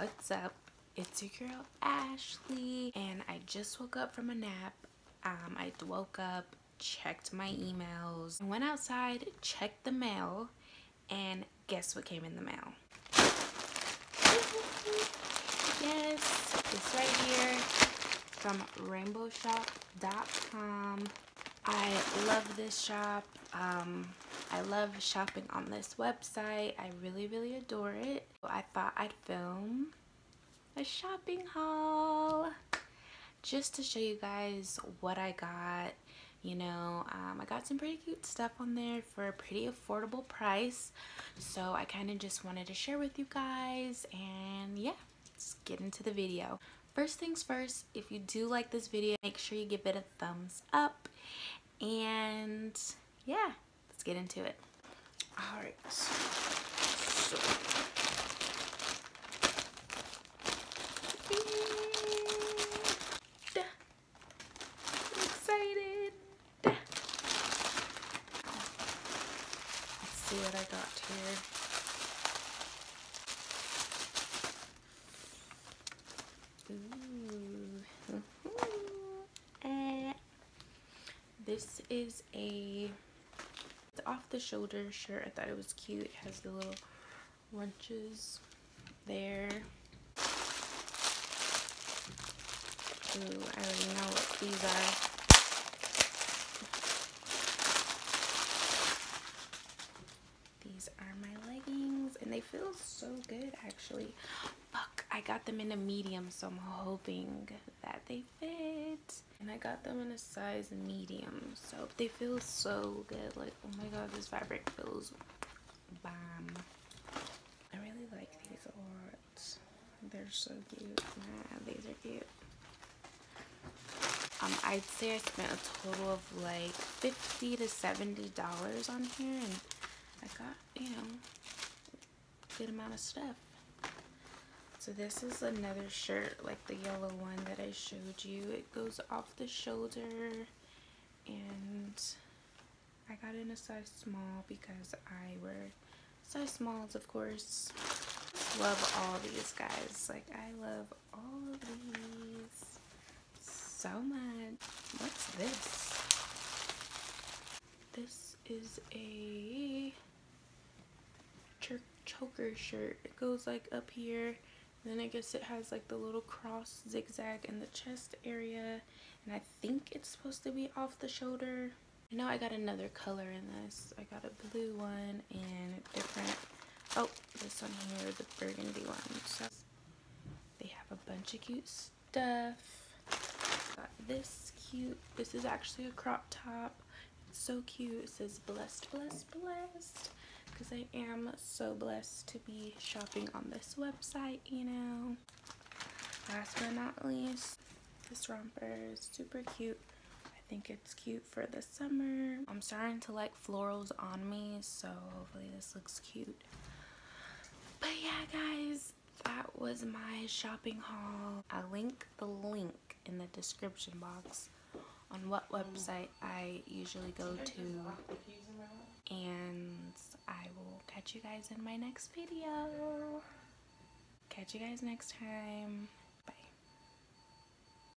what's up? It's your girl Ashely and i just woke up from a nap. Um i woke up checked my emails went outside checked the mail and guess what came in the mail? Yes it's right here from rainbowshop.com i love this shop. Um I love shopping on this website. I really, really adore it. I thought I'd film a shopping haul just to show you guys what I got. You know, um, I got some pretty cute stuff on there for a pretty affordable price. So I kind of just wanted to share with you guys. And yeah, let's get into the video. First things first, if you do like this video, make sure you give it a thumbs up. And yeah, get into it. All right. So. I'm excited. Let's see what I got here. Ooh. Eh. This is a off the shoulder shirt. I thought it was cute. It has the little runches there. Ooh, I already know what these are. These are my leggings feel so good actually. Fuck, I got them in a medium so I'm hoping that they fit. And I got them in a size medium so they feel so good. Like oh my god this fabric feels bomb. I really like these a lot. They're so cute. These are cute. Um I'd say I spent a total of like 50 to 70 dollars on here and I got you know good amount of stuff so this is another shirt like the yellow one that I showed you. It goes off the shoulder and I got in a size small because I wear size smalls of course. Love all these guys. Like I love all of these so much. What's this? This is a choker shirt. It goes like up here then I guess it has like the little cross zigzag in the chest area. And I think it's supposed to be off the shoulder. I know I got another color in this. I got a blue one and different. Oh, this one here, the burgundy one. So they have a bunch of cute stuff. Got this cute. This is actually a crop top. It's so cute. It says blessed, blessed, blessed because I am so blessed to be shopping on this website, you know. Last but not least, this romper is super cute. I think it's cute for the summer. I'm starting to like florals on me, so hopefully this looks cute. But yeah, guys, that was my shopping haul. I'll link the link in the description box on what website I usually go to and catch you guys in my next video. Catch you guys next time.